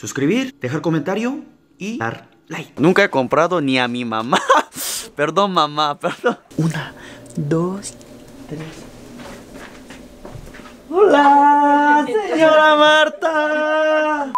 suscribir, dejar comentario y dar like. Nunca he comprado ni a mi mamá. perdón, mamá, perdón. Una, dos, tres. Hola, señora Marta.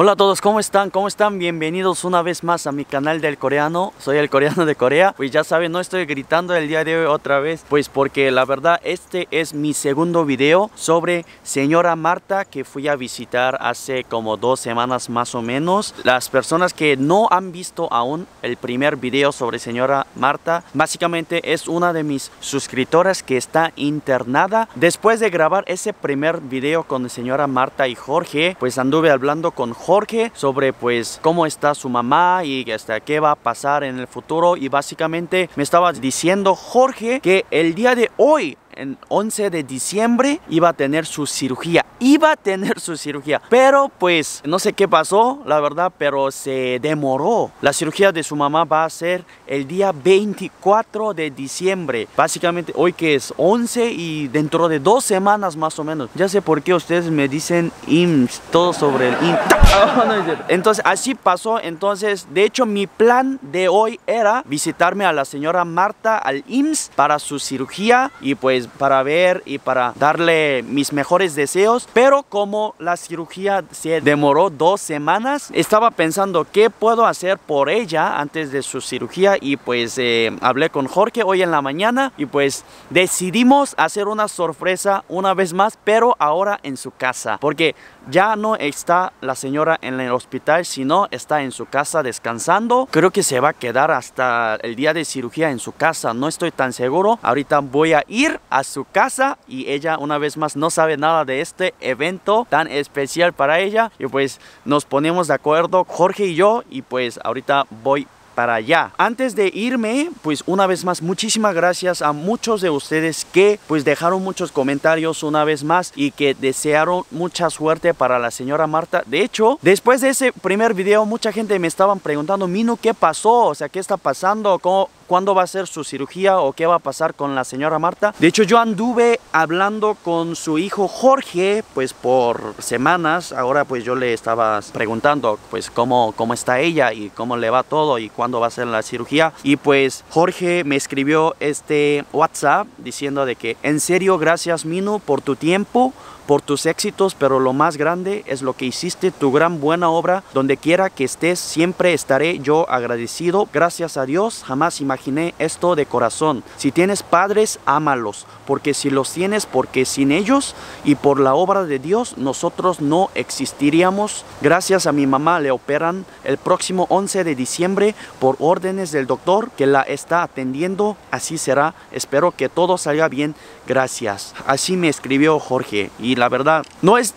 Hola a todos, ¿cómo están? ¿Cómo están? Bienvenidos una vez más a mi canal del coreano. Soy el coreano de Corea. Pues ya saben, no estoy gritando el día de hoy otra vez, pues porque la verdad este es mi segundo video sobre señora Marta que fui a visitar hace como dos semanas más o menos. Las personas que no han visto aún el primer video sobre señora Marta, básicamente es una de mis suscriptoras que está internada. Después de grabar ese primer video con señora Marta y Jorge, pues anduve hablando con Jorge sobre pues cómo está su mamá y hasta qué va a pasar en el futuro. Y básicamente me estaba diciendo Jorge que el día de hoy en 11 de diciembre iba a tener su cirugía. Iba a tener su cirugía. Pero pues no sé qué pasó, la verdad, pero se demoró. La cirugía de su mamá va a ser el día 24 de diciembre. Básicamente hoy que es 11 y dentro de dos semanas más o menos. Ya sé por qué ustedes me dicen IMSS, todo sobre el IMSS. Entonces así pasó. Entonces de hecho mi plan de hoy era visitarme a la señora Marta al IMSS para su cirugía y pues para ver y para darle mis mejores deseos. Pero como la cirugía se demoró dos semanas, estaba pensando qué puedo hacer por ella antes de su cirugía y pues eh, hablé con Jorge hoy en la mañana y pues decidimos hacer una sorpresa una vez más, pero ahora en su casa. Porque ya no está la señora en el hospital, sino está en su casa descansando. Creo que se va a quedar hasta el día de cirugía en su casa, no estoy tan seguro. Ahorita voy a ir a su casa y ella una vez más no sabe nada de este evento tan especial para ella. Y pues nos ponemos de acuerdo Jorge y yo y pues ahorita voy para allá. Antes de irme, pues una vez más, muchísimas gracias a muchos de ustedes que pues dejaron muchos comentarios una vez más y que desearon mucha suerte para la señora Marta. De hecho, después de ese primer video, mucha gente me estaban preguntando, Minu, ¿qué pasó? O sea, ¿qué está pasando? ¿Cómo, cuándo va a ser su cirugía o qué va a pasar con la señora Marta. De hecho, yo anduve hablando con su hijo Jorge, pues por semanas. Ahora pues yo le estaba preguntando pues cómo, cómo está ella y cómo le va todo y cuándo va a ser la cirugía. Y pues Jorge me escribió este WhatsApp diciendo de que en serio gracias Minu por tu tiempo por tus éxitos, pero lo más grande es lo que hiciste, tu gran buena obra. Donde quiera que estés, siempre estaré yo agradecido. Gracias a Dios, jamás imaginé esto de corazón. Si tienes padres, ámalos, porque si los tienes, porque sin ellos y por la obra de Dios, nosotros no existiríamos. Gracias a mi mamá le operan el próximo 11 de diciembre por órdenes del doctor que la está atendiendo. Así será. Espero que todo salga bien. Gracias. Así me escribió Jorge y la verdad no es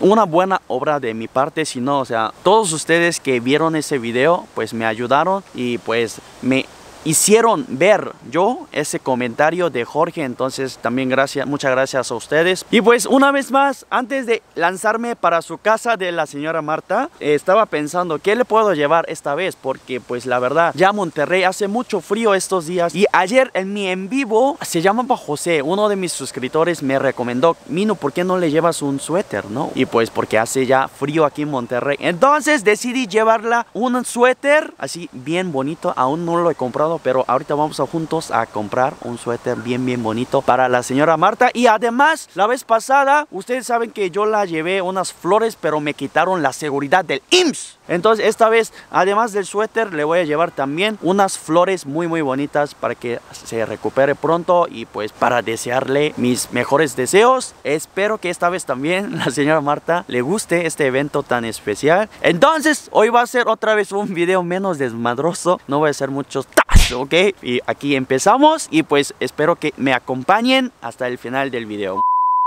una buena obra de mi parte, sino, o sea, todos ustedes que vieron ese video, pues me ayudaron y pues me hicieron ver yo ese comentario de Jorge entonces también gracias muchas gracias a ustedes. Y pues una vez más antes de lanzarme para su casa de la señora Marta estaba pensando qué le puedo llevar esta vez porque pues la verdad ya Monterrey hace mucho frío estos días. Y ayer en mi en vivo se llamaba José uno de mis suscriptores me recomendó Mino ¿por qué no le llevas un suéter no? y pues porque hace ya frío aquí en Monterrey. Entonces decidí llevarla un suéter así bien bonito. Aún no lo he comprado pero ahorita vamos a juntos a comprar un suéter bien bien bonito para la señora Marta. Y además la vez pasada ustedes saben que yo la llevé unas flores pero me quitaron la seguridad del IMSS entonces esta vez además del suéter le voy a llevar también unas flores muy muy bonitas para que se recupere pronto y pues para desearle mis mejores deseos. Espero que esta vez también la señora Marta le guste este evento tan especial. Entonces hoy va a ser otra vez un video menos desmadroso. No voy a hacer muchos ¿ok? Y aquí empezamos y pues espero que me acompañen hasta el final del video.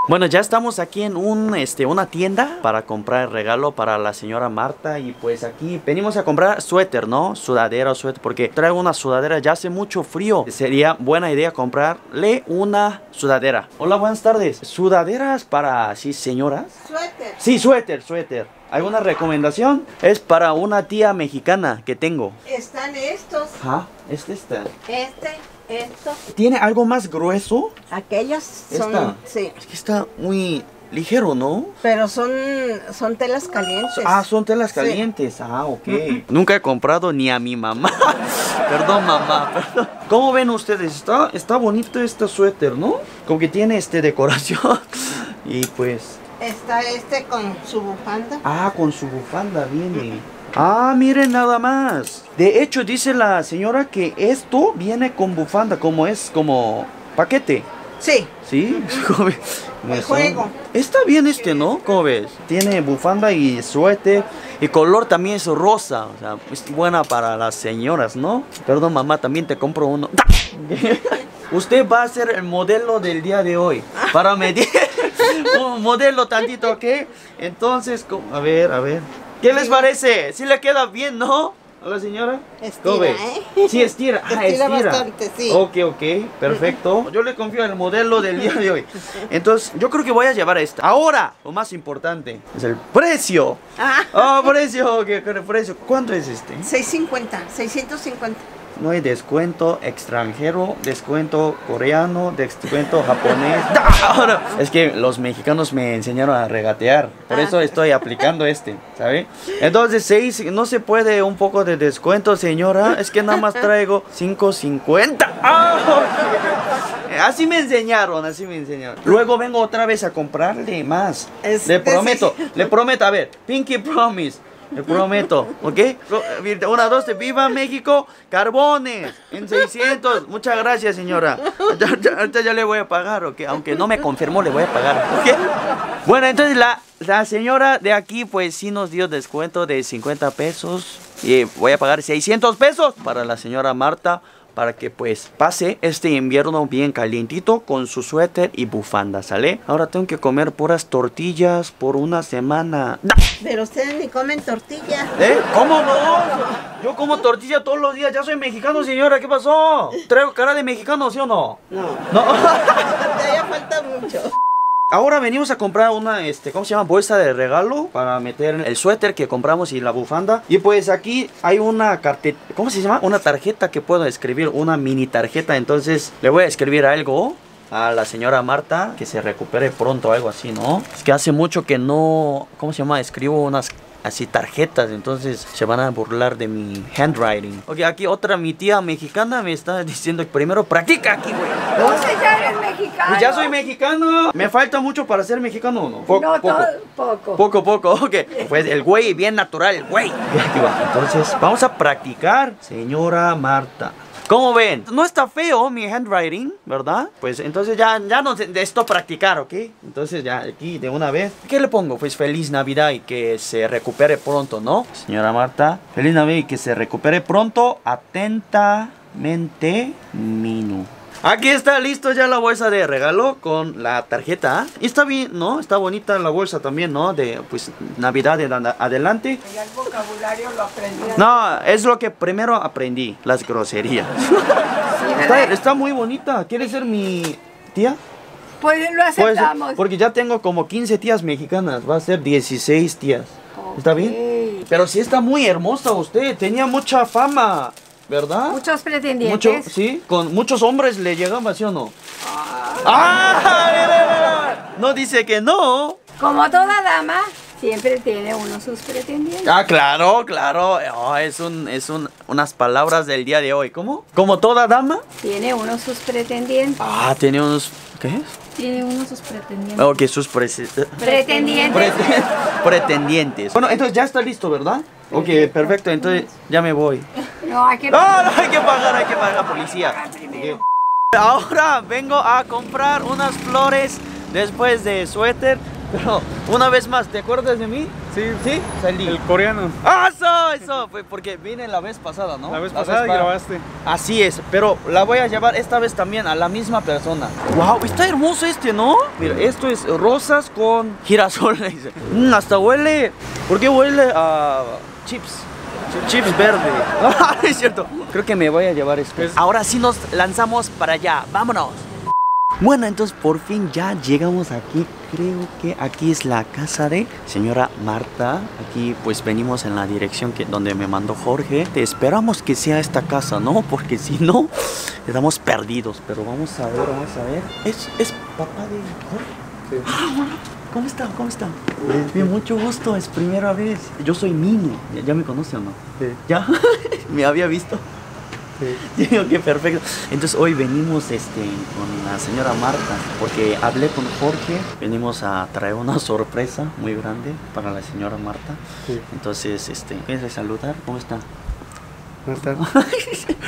Bueno, ya estamos aquí en un, este, una tienda para comprar el regalo para la señora Marta y pues aquí venimos a comprar suéter, ¿no? Sudadera o suéter porque traigo una sudadera, ya hace mucho frío. Sería buena idea comprarle una sudadera. Hola, buenas tardes. ¿Sudaderas para, sí, señoras? Suéter. Sí, suéter, suéter. ¿Alguna recomendación? Es para una tía mexicana que tengo. Están estos. Ajá, este está. Este, esto. ¿Tiene algo más grueso? Aquellas son... Esta. Sí. Es que está muy ligero, ¿no? Pero son, son telas calientes. Ah, son telas Sí. calientes. Ah, ok. Nunca he comprado ni a mi mamá. perdón, mamá. Perdón. ¿Cómo ven ustedes? Está, está bonito este suéter, ¿no? Como que tiene este decoración. y pues. Está este con su bufanda. Ah, con su bufanda viene. Ah, miren nada más. De hecho, dice la señora que esto viene con bufanda, como es como paquete. Sí, ¿Sí? ¿Cómo ves? El Eso. juego. Está bien este, ¿no? ¿Cómo ves? Tiene bufanda y suéter. Y color también es rosa. O sea, es buena para las señoras, ¿no? Perdón, mamá, también te compro uno. Usted va a ser el modelo del día de hoy. Para medir modelo tantito, ¿ok? Entonces, a ver, a ver. ¿Qué les parece? ¿Sí le queda bien, no? ¿A la señora? Estira, ¿Cómo ves? ¿eh? Sí, estira. Ah, Estira estira. bastante, sí. Ok, ok, perfecto. Yo le confío en el modelo del día de hoy. Entonces, yo creo que voy a llevar esta. Ahora, lo más importante es el precio. Ah, Ah, precio, ¿qué, qué precio? ¿Cuánto es este? 650, 650. No hay descuento extranjero, descuento coreano, descuento japonés. Es que los mexicanos me enseñaron a regatear, por Ah. eso estoy aplicando este, ¿sabe? Entonces, seis, no se puede un poco de descuento, señora, es que nada más traigo 5.50. ¡Ah! Así me enseñaron, así me enseñaron. Luego vengo otra vez a comprarle más. Es- le es- prometo, le prometo, a ver, Pinky Promise. Le prometo, ¿ok? Una, dos, viva México, carbones, en 600. Muchas gracias, señora. Ahorita ya le voy a pagar, ¿ok? Aunque no me confirmó, le voy a pagar, ¿ok? Bueno, entonces la, la señora de aquí, pues sí nos dio descuento de 50 pesos. Y voy a pagar 600 pesos para la señora Marta para que pues pase este invierno bien calientito con su suéter y bufanda, ¿sale? Ahora tengo que comer puras tortillas por una semana. Pero ustedes ni comen tortilla. ¿Eh? ¿Cómo no? Yo como tortilla todos los días, ya soy mexicano, señora, ¿qué pasó? ¿Traigo cara de mexicano, sí o no? No, No. todavía falta mucho. Ahora venimos a comprar una, este, ¿cómo se llama? Bolsa de regalo para meter el suéter que compramos y la bufanda. Y pues aquí hay una carpeta, ¿cómo se llama? Una tarjeta que puedo escribir, una mini tarjeta. Entonces le voy a escribir algo a la señora Marta que se recupere pronto, algo así, ¿no? Es que hace mucho que no, ¿cómo se llama? Escribo unas así tarjetas, entonces se van a burlar de mi handwriting. Ok, aquí otra, mi tía mexicana me está diciendo que primero practica aquí, güey. Entonces ya eres mexicano. Pues ya soy mexicano. Me falta mucho para ser mexicano, ¿no? Po- No, poco. poco. Poco, poco, ok. Pues el güey, bien natural, el güey. Aquí va. Entonces, vamos a practicar, señora Marta. ¿Cómo ven? No está feo mi handwriting, ¿verdad? Pues entonces ya, ya no de esto practicar, ¿ok? Entonces ya aquí de una vez. ¿Qué le pongo? Pues feliz Navidad y que se recupere pronto, ¿no? Señora Marta, feliz Navidad y que se recupere pronto. Atentamente, Minu. Aquí está listo ya la bolsa de regalo con la tarjeta. Y está bien, ¿no? Está bonita la bolsa también, ¿no? De pues Navidad de ad- adelante. Ya el vocabulario lo aprendí. No, es lo que primero aprendí, las groserías. Sí, Está, muy bonita. ¿Quieres ser mi tía? Pues lo Pues, aceptamos. porque ya tengo como 15 tías mexicanas. Va a ser 16 tías. ¿Está bien? Pero sí está muy hermosa usted. Tenía mucha fama, ¿verdad? Muchos pretendientes. Mucho, sí, con muchos hombres le llegaba, ¿sí o no? ¡Ah! mira, mira! No dice que no. Como toda dama, siempre tiene uno sus pretendientes. Ah, claro, claro. Oh, es un, es un, unas palabras del día de hoy. ¿Cómo? Como toda dama. Tiene uno sus pretendientes. Ah, tiene unos. ¿Qué es? Tiene uno sus pretendientes. Ok, sus prese- Pretendientes. prete- pretendientes. Bueno, entonces ya está listo, ¿verdad? Ok, perfecto. Entonces ya me voy. No, hay que. No, no, hay que pagar, hay que pagar a la policía. Pagar. Ahora vengo a comprar unas flores después de suéter. Pero una vez más, ¿te acuerdas de mí? Sí, ¿Sí? Salí. el coreano. ¡Ah, eso! Eso, fue porque vine la vez pasada, ¿no? La vez pasada y pa- grabaste. Así es, pero la voy a llevar esta vez también a la misma persona. ¡Wow! Está hermoso este, ¿no? Mira, esto es rosas con girasol. dice. Mm, hasta huele. ¿Por qué huele a chips? Ch- Chips verde. Ah, es cierto. Creo que me voy a llevar esto. Ahora sí nos lanzamos para allá. ¡Vámonos! Bueno, entonces por fin ya llegamos aquí. Creo que aquí es la casa de señora Marta. Aquí pues venimos en la dirección que, donde me mandó Jorge. Te esperamos que sea esta casa, ¿no? Porque si no, estamos perdidos. Pero vamos a ver, vamos a ver. ¿Es, es papá de Jorge? ¿Cómo está? ¿Cómo está? Bien, mucho gusto, es primera vez. Yo soy Mino, ¿ya, ya me conoce o no? Sí. ¿Ya? ¿Me había visto? Sí. Digo que perfecto. Entonces hoy venimos este, con la señora Marta, porque hablé con Jorge, venimos a traer una sorpresa muy grande para la señora Marta. Sí. Entonces, este, ¿quieres saludar? ¿Cómo está? ¿Cómo está?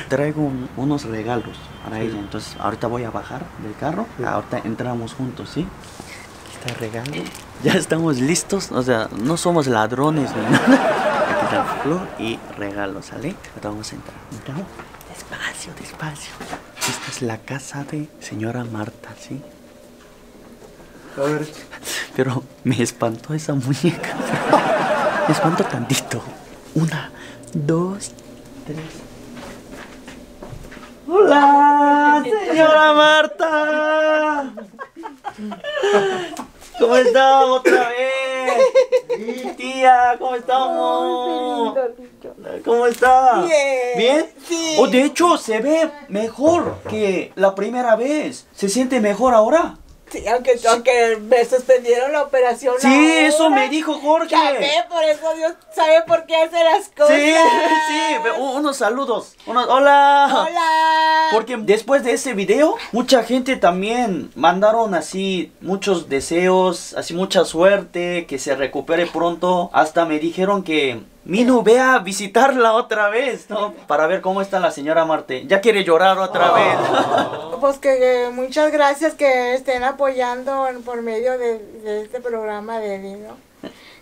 Traigo un- unos regalos para Sí. ella, entonces ahorita voy a bajar del carro, ahorita entramos juntos, ¿sí? Está el regalo. Ya estamos listos, o sea, no somos ladrones ni nada. Aquí está la flor y regalo, ¿sale? Ahora vamos a entrar. ¿Entramos? Despacio, despacio. Esta es la casa de señora Marta, ¿sí? A ver, Pero me espantó esa muñeca. Me espanto tantito. Una, dos, tres. ¡Hola, señora Marta! ¿Cómo está otra vez? Tía, ¿cómo estamos? ¿Cómo está? Bien. ¿Bien? Sí. Oh, de hecho, se ve mejor que la primera vez. ¿Se siente mejor ahora? Sí, aunque, aunque me suspendieron la operación. Sí, ahora. eso me dijo Jorge. Ve, por eso Dios sabe por qué hace las cosas. Sí, sí, unos saludos. Unos, hola. Hola. Porque después de ese video, mucha gente también mandaron así muchos deseos, así mucha suerte, que se recupere pronto. Hasta me dijeron que Minu ve a visitarla otra vez, ¿no? Para ver cómo está la señora Marte. Ya quiere llorar otra vez. Pues que, que muchas gracias que estén apoyando en- por medio de, de este programa de vino,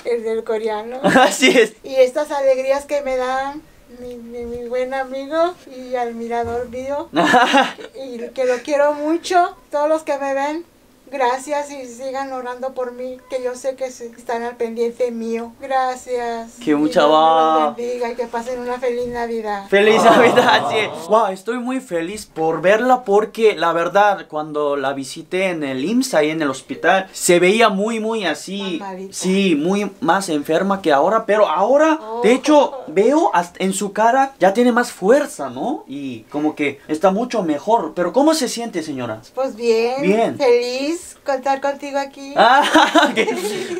el del coreano. así es. Y estas alegrías que me dan mi, mi, mi buen amigo y admirador mío. Y que lo quiero mucho, todos los que me ven. Gracias y sigan orando por mí, que yo sé que están al pendiente mío. Gracias. Que va. los bendiga y que pasen una feliz Navidad. Feliz Navidad, sí. Wow, estoy muy feliz por verla porque la verdad, cuando la visité en el IMSS, ahí en el hospital, se veía muy, muy así. Mamadita. Sí, muy más enferma que ahora, pero ahora, de hecho, veo hasta en su cara ya tiene más fuerza, ¿no? Y como que está mucho mejor. Pero ¿cómo se siente, señora? Pues bien, Bien. feliz contar contigo aquí. Ah, que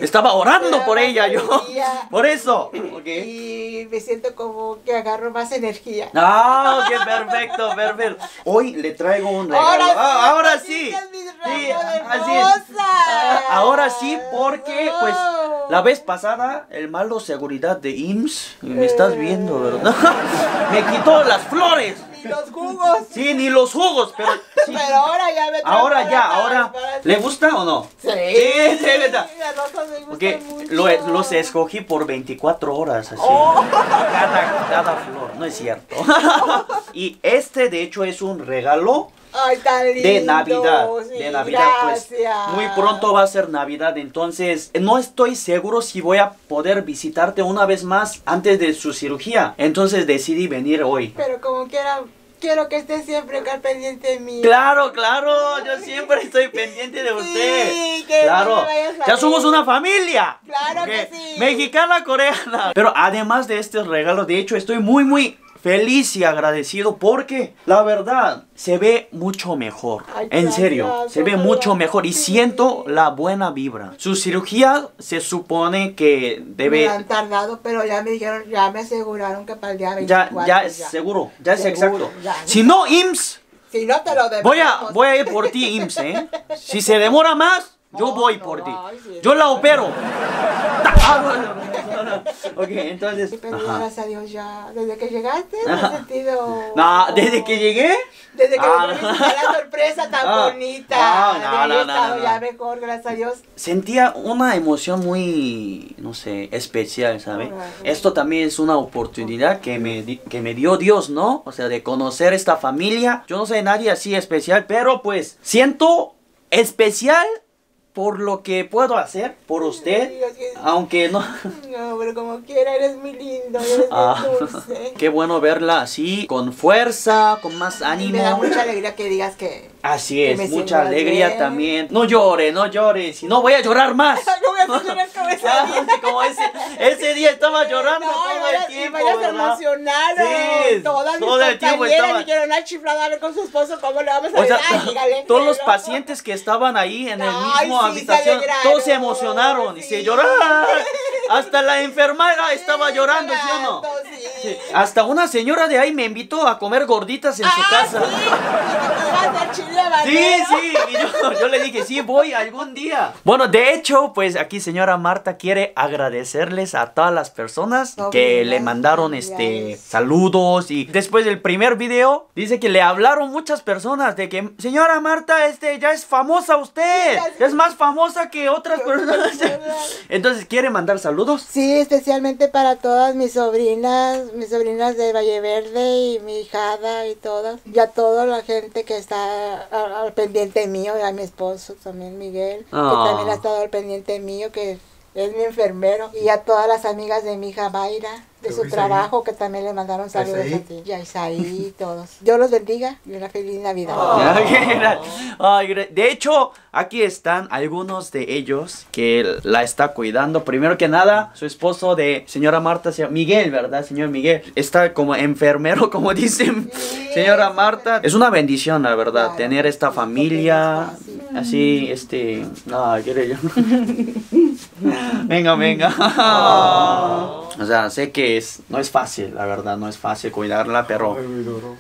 estaba orando por ella yo. Por eso. Ok. Y me siento como que agarro más energía. Ah, qué perfecto, perfecto. Hoy le traigo un regalo. Ahora sí, Ah, ahora sí. Sí, así es. Ah, Ahora sí, porque pues Wow. la vez pasada el malo seguridad de IMSS, me estás viendo, ¿verdad? me quitó las flores. Los jugos. Sí, ni los jugos, pero sí. Pero ahora ya me Ahora ya, ahora ¿le gusta o no? Sí. Sí, sí, verdad. Lo, los escogí por 24 horas, así. Oh. Cada, cada flor, no es cierto. y este, de hecho, es un regalo Ay, tan lindo. de Navidad. sí, de Navidad, pues. gracias. Muy pronto va a ser Navidad, entonces no estoy seguro si voy a poder visitarte una vez más antes de su cirugía. Entonces decidí venir hoy. Pero como quiera, quiero que estés siempre al pendiente mío. Claro, claro, yo siempre estoy pendiente de usted. Sí, que claro, no ya somos una familia. Claro que sí. Mexicana, coreana. Pero además de este regalo, de hecho, estoy muy, muy feliz y agradecido porque la verdad se ve mucho mejor. En serio, se ve mucho mejor y siento la buena vibra. Su cirugía se supone que Me debe... han tardado, pero ya me dijeron, ya me aseguraron que para el día Ya, 24 ya es seguro, ya es exacto. ya. Si no, IMSS, Si no te lo debo. Voy a, voy a ir por ti, IMSS, ¿eh? Si se demora más, yo voy por ti. Yo la opero. Ah. Ok, entonces. Pero ajá. gracias a Dios ya, desde que llegaste me he sentido... No, desde que llegué. Desde que Ah, me no. hiciste la sorpresa tan Ah. bonita. Ah, no, no, no, estado no, ya no. mejor, gracias a Dios. Sentía una emoción muy, no sé, especial, ¿sabe? Órale. Esto también es una oportunidad que me, que me dio Dios, ¿no? O sea, de conocer esta familia. Yo no sé nadie así especial, pero pues siento especial por lo que puedo hacer por usted. Aunque no... No, pero como quiera, eres muy lindo, eres Ah, muy dulce. qué bueno verla así, con fuerza, con más Y me da ánimo. mucha alegría que digas que, Así es, mucha alegría bien. también. No llore, no llore, si no voy a llorar más. No voy a llorar como ese Ah, día. sí, como ese, ese día estaba llorando No, y todo el y tiempo, vaya se ¿verdad? emocionaron. Sí, Todas mis todo el tiempo estaba- dijeron, ay, chiflada, a ver con su esposo cómo le vamos a O sea. Ay, todos los pacientes que estaban ahí en el Ay, mismo sí, se habitación, alegraron, todos se emocionaron y sí. se lloraron. Hasta la enfermera estaba llorando, ¿sí o no? sí. Hasta una señora de ahí me invitó a comer gorditas en su Ah, casa. sí, Sí, sí, y yo, yo le dije, sí, voy algún día. Bueno, de hecho, pues aquí señora Marta quiere agradecerles a todas las personas que le mandaron este saludos y después del primer video dice que le hablaron muchas personas de que señora Marta, este ya es famosa usted, es más famosa que otras personas. Entonces, ¿quiere mandar saludos? Sí, especialmente para todas mis sobrinas, mis sobrinas de Valle Verde y mi hijada y todas. Y a toda la gente que está al pendiente mío, y a mi esposo también, Miguel, Ah. que también ha estado al pendiente mío, que es mi enfermero. Y a todas las amigas de mi hija Mayra, de su trabajo, que también le mandaron saludos a ti. Y a Isaí y todos. Dios los bendiga y una feliz Navidad. Ay, gra- de hecho, aquí están algunos de ellos que la está cuidando. Primero que nada, su esposo de señora Marta, Miguel, ¿verdad, señor Miguel? Está como enfermero, como dicen. Señora Marta, es una bendición, la verdad, Claro, tener esta sí, familia, así, este, no, quiere yo. venga, venga. O sea, sé que es, no es fácil, la verdad, no es fácil cuidarla, pero...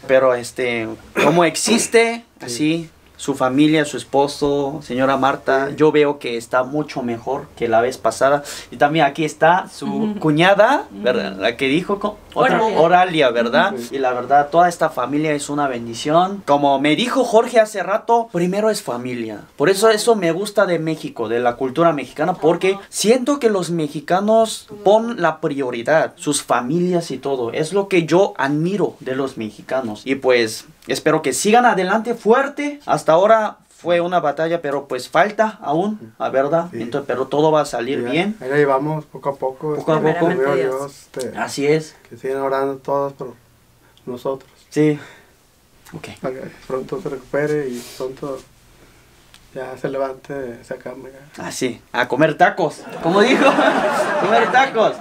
Pero este, como existe así su familia, su esposo, señora Marta, yo veo que está mucho mejor que la vez pasada. Y también aquí está su cuñada, ¿verdad? La que dijo otra, Oralia. Oralia, ¿verdad? Y la verdad, toda esta familia es una bendición. Como me dijo Jorge hace rato, primero es familia. Por eso eso me gusta de México, de la cultura mexicana, porque siento que los mexicanos ponen la prioridad, sus familias y todo. Es lo que yo admiro de los mexicanos. Y pues espero que sigan adelante fuerte. Hasta ahora fue una batalla, pero pues falta aún, la verdad. Sí. Entonces, pero todo va a salir Ya, bien. Ahí la llevamos poco a poco. Poco a poco. primero Dios. Dios, este, Así es. que siguen orando todos por nosotros. Sí. Ok. Para que pronto se recupere y pronto ya se levante de esa cama. Así, a comer tacos. Como dijo, comer tacos.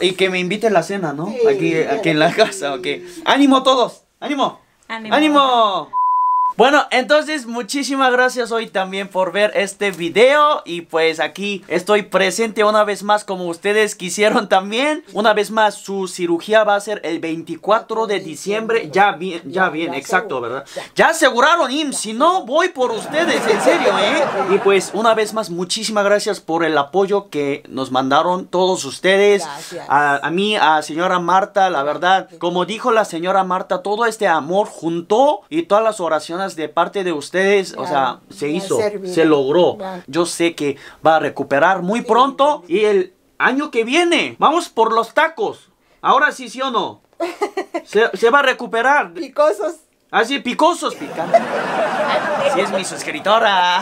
Y que me invite a la cena, ¿no? Sí, aquí, aquí en la casa, ok. ¡Ánimo todos! ¡Ánimo! Ánimo. ¡Ánimo! Bueno, entonces muchísimas gracias hoy también por ver este video y pues aquí estoy presente una vez más como ustedes quisieron también. Una vez más su cirugía va a ser el 24 de diciembre. Ya bien, ya bien, exacto, ¿verdad? Ya aseguraron IMSS, si no voy por ustedes, en serio, ¿eh? Y pues una vez más muchísimas gracias por el apoyo que nos mandaron todos ustedes. Gracias. A, a mí, a señora Marta, la verdad, como dijo la señora Marta, todo este amor juntó y todas las oraciones de parte de ustedes, o sea, se hizo, se logró. Yo sé que va a recuperar muy pronto y el año que viene, vamos por los tacos. Ahora sí, sí o no. Se, se va a recuperar. Picosos. Así, picosos, picantes. Si es mi suscriptora.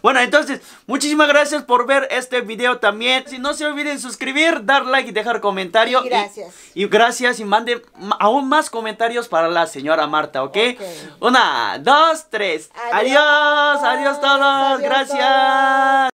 Bueno, entonces, muchísimas gracias por ver este video también. Si no se olviden suscribir, dar like y dejar comentario. Y gracias. Y, y gracias y manden ma- aún más comentarios para la señora Marta, ¿ok? Una, dos, tres. Adiós. Adiós, adiós todos. Adiós gracias. todos.